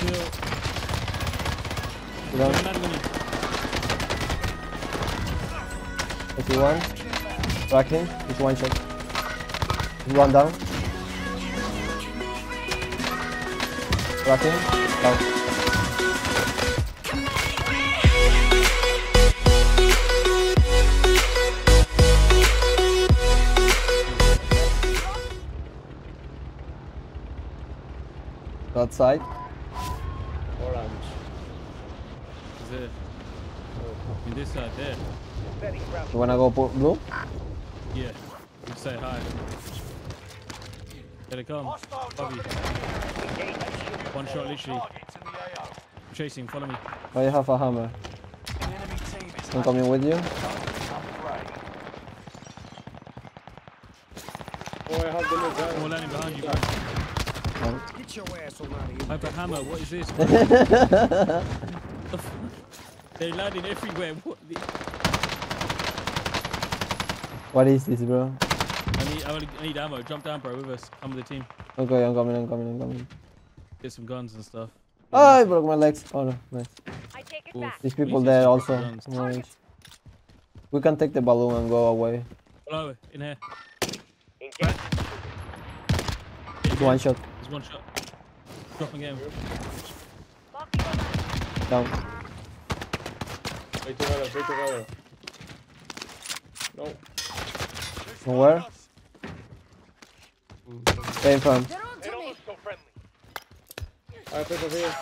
Still. Down. Another one. 81. Crack him. He's one shot. One down. Crack him. Down. Outside. Orange. Is it? In this uh, side there. You wanna go pu- blue? Yeah. You say hi. There they come. Above you. One shot literally. Chasing, follow me. Oh, I have a hammer. I'm coming with you. Oh, I have the new gun. More landing behind you, bro. Get your ass on out of here. Hyper hammer, what is this? bro? The fuck? They're landing everywhere. What the? What is this, bro? I need, I need- I need ammo. Jump down, bro, with us. Come with the team. Okay, I'm coming, I'm coming, I'm coming. Get some guns and stuff. Oh, I broke my legs. Oh no, nice. I take it Oof. back. These people there also. break. Nice. We can take the balloon and go away. Hello, in here. Engage. One shot. There's one shot. Dropping him. Locking on that. Down. Estoy tocado, estoy. No. From where? Came from. They're on to me. Ah, estoy por here.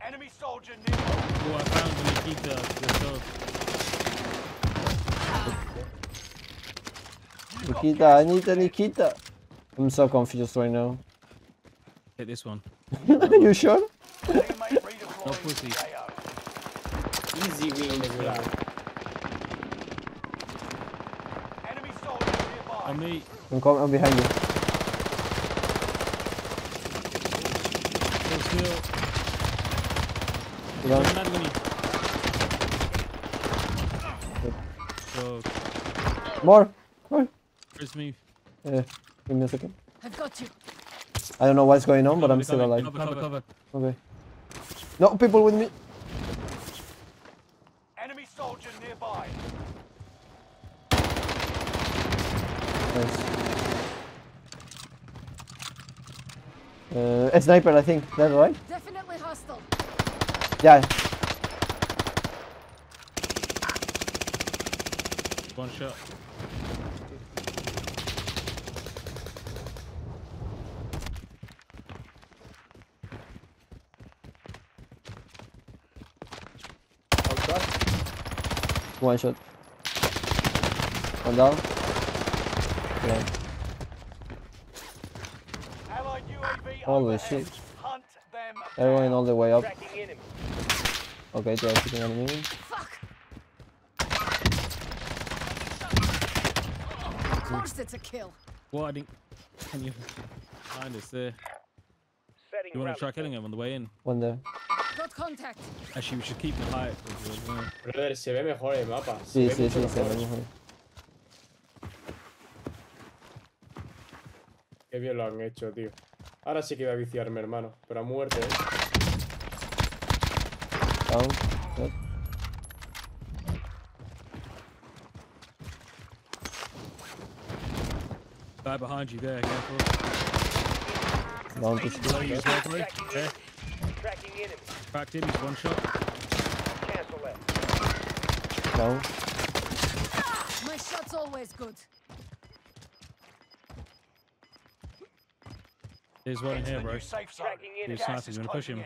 Enemy soldier near. Oh, I found the Nikita. Let's go. Nikita, I need a Nikita. I'm so confused right now. Hit this one. Are you sure? No redeploying pussy. to the AO. Easy win, Black. Enemy soldier nearby. On me. I'm coming. I'm behind you. Hold still. You down? Another one. Go. More. More. Where's me? Yeah. Give me a second. I've got you. I don't know what's going on, but I'm Cover, still alive. Cover, cover, cover. Okay. No people with me. Enemy soldier nearby. Nice. Uh, a sniper, I think. That right? Definitely hostile. Yeah. One shot. Outside. One shot. One down. Yeah. Holy shit. Everyone down. all the way up. Okay, they're shooting at me. Fuck. Of course it's a kill. What? I didn't. Can you find us there? Setting You want to try killing him on the way in? One there. Got contact. Actually, we should keep the height. as well, yeah. Brother, se ve mejor el mapa. Se Sí, ve sí, mucho sí, se mejor. ve mejor. Qué bien lo han hecho, tío. Ahora sí que iba a viciarme, hermano. Pero a muerte, eh. Down. Guy behind you there, careful. Down to Below you enemy. Tracking enemy. Cracked him, he's one shot. Cancel that. Down. My shot's always good. There's one in here, bro. new safe zone. Tracking enemy. He's Gas sniping, is you wanna push him? in.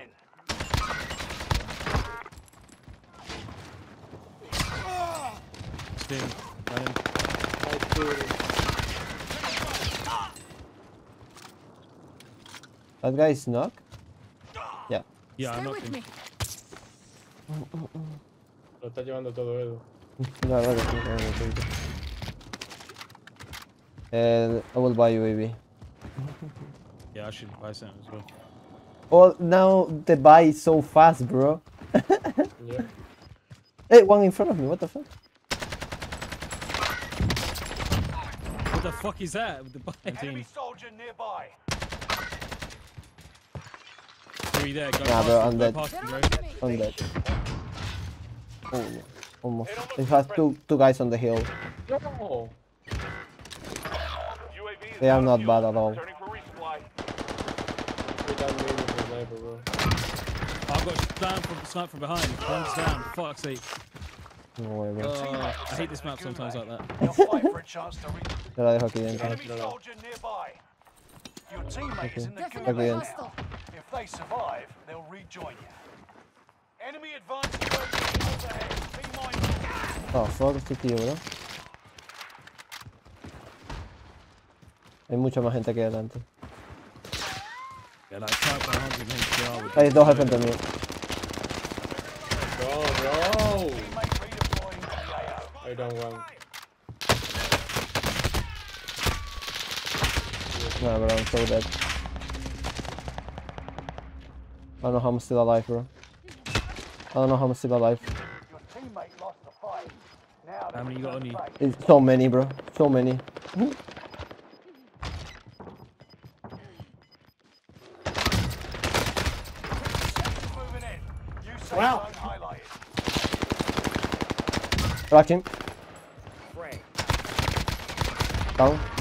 Sting. Got him. That guy is knock. Yeah. Yeah, I Stay knocked with him. me. Oh, oh, oh. Lo está llevando todo Edu. No, no, no, no, no, no, no. Uh, I will buy you, baby. Yeah, I should buy something as well. Oh, now the buy is so fast, bro. Yeah. Hey, one in front of me. What the fuck? What the fuck is that with the buying Enemy soldier nearby. UAV there. Go Nah, past bro, I'm dead. past him, bro. They're on me. I'm dead. Oh. Almost. They have two two guys on the hill. No. They are not bad at all. We done me with the sniper, bro. I've got down from snipe from behind. One's down. For fuck's sake. No way, bro. Uh, I hate this map sometimes like that. They'll fight for a chance to reach Te la dejo aquí dentro. enemy soldier. Your teammate is in the Okay. gulag hostile. now. If they survive, they'll rejoin you. Enemy advanced Oh, fuck este tío, bro. Hay mucha más gente aquí adelante. Yeah, like type 100 HDR would Hay dos al frente mío. Bro, bro. I don't want. Nah, bro, I'm so dead. I don't know how I'm still alive, bro. I don't know how I'm still alive. How many you got on you? It's so many, bro. So many. Moving in. You safe Wow. zone highlighted. Crack him. Down.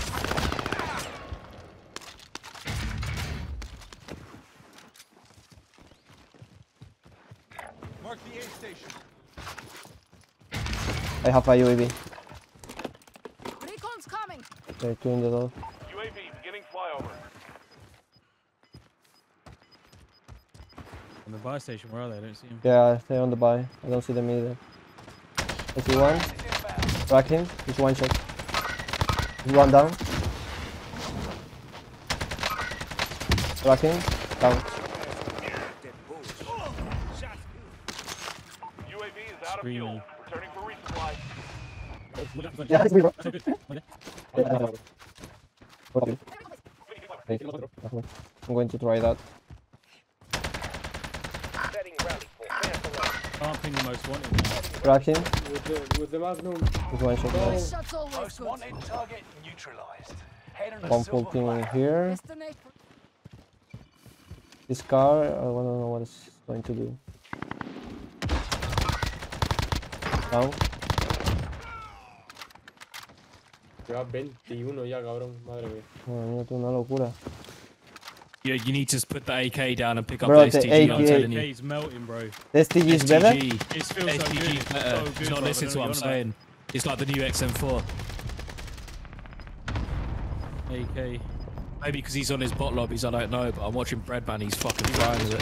I have a UAV. Recon's coming. They're two in the door. UAV beginning flyover. On the buy station, where are they? I don't see him. Yeah, they're on the buy. I don't see them either. I see one. Crack him. He's one shot. He's one down. Crack him. Down. UAV is out Screaming. Returning for resupply. Yeah, it's me, bro. Okay. Okay. I'm going to try that. Setting rally point. Can't ping the most wanted now. Crack him. With the, with the magnum. He's one shot. Go. Oh. Shots always Most good. wanted target neutralized. Head on a One full team in here. This car, I don't know what it's going to do. Down. Lleva 21 ya, cabrón. Madre mía. Madre mía, esto es una locura. Yeah, you need to put the AK down and pick up Bro, the the STG. I'm telling you. AK's melting, bro. This STG is better? STG. It feels so good. STG is better. so It's good, not bro. I listen to what I'm what you're saying. It's like the new XM4. AK. Maybe because he's on his bot lobbies, I don't know, but I'm watching Breadman, he's fucking flying with it.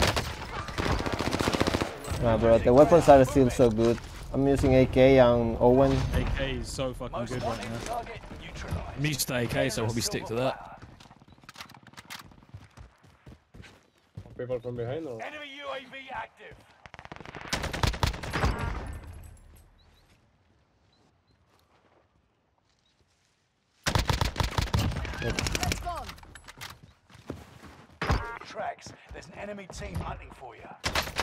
Nah, bro, the weapons are still so good. I'm using AK on Owen. AK is so fucking Most good right wanted now. target neutralized. I'm used to AK, so I'll probably stick to that. People from behind or? Enemy UAV active. Let's go. Tracks. There's an enemy team hunting for you.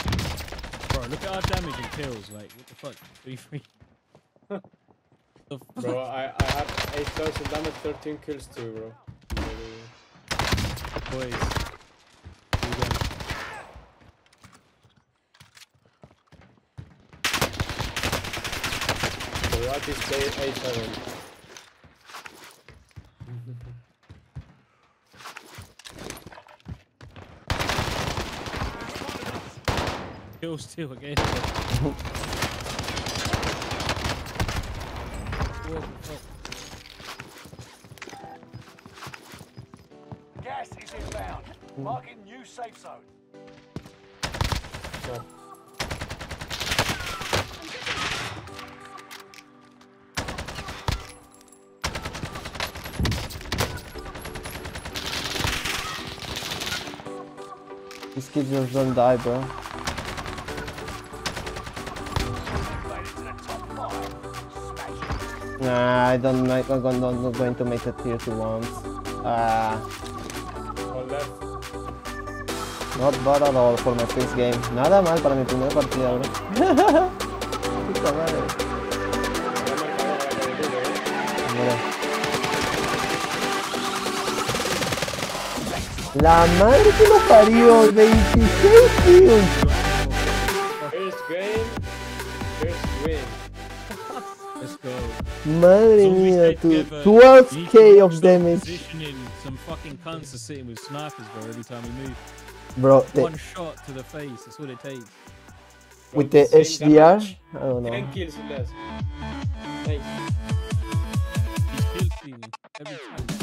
Bro, look at our damage and kills. Like, what the fuck? 3 3. bro, I, I have 8,000 damage, 13 kills too, bro. Boys. Bro, that is day 8 7. kills too again. Gas is inbound. Marking new safe zone. Yeah. These kids are gonna die, bro. Nah, I don't like. I'm not, going to make it tier two ones. Ah, left. not bad at all for my first game. Nada mal para mi primera partida, bro. Puta madre. Mira. La madre que lo parió, 26 kills. Madre mía, dude. 12k of damage. Some fucking cunts are sitting with snipers, bro, every time we move. Bro, One shot to the face, that's it takes. Bro, with the HDR? I don't know. 10 kills less. He's every time.